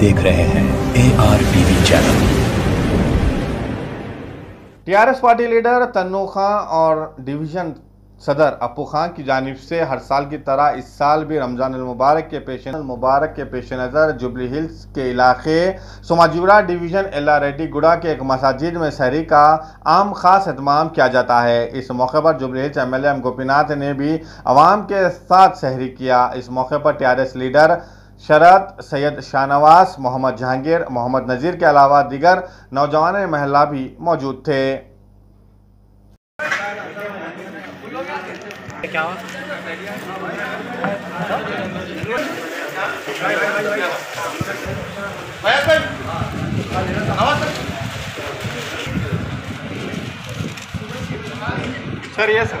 देख रहे हैं A R TV channel TRS party leader Tannu Khan और डिवीज़न सदर अपू खां की जानिब से हर साल की तरह इस साल भी रमज़ान मुबारक के पेश मुबारक के पेश नज़र जुबली हिल्स के इलाके सोमाजुरा डिवीज़न एला रेड्डी गुड़ा के एक मसाजिद में शहरी का आम खास एहतमाम किया जाता है। इस मौके पर Jubilee Hills M L A Gopinath ने भी आवाम के साथ शहरी किया। इस मौके पर T R S leader Sharad Syed Shahnawaz Mohammad Jahangir Mohammad Nazir के अलावा दिगर नौजवान महिला भी मौजूद थे। क्या सर ये सर।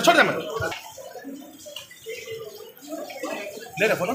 छोड़ दे मत ले ले फोटो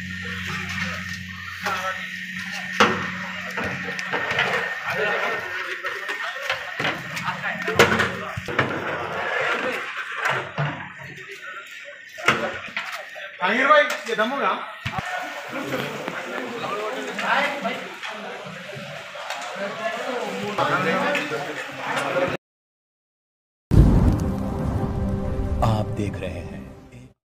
आहिर भाई ये दमोगा आप देख रहे हैं